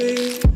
be.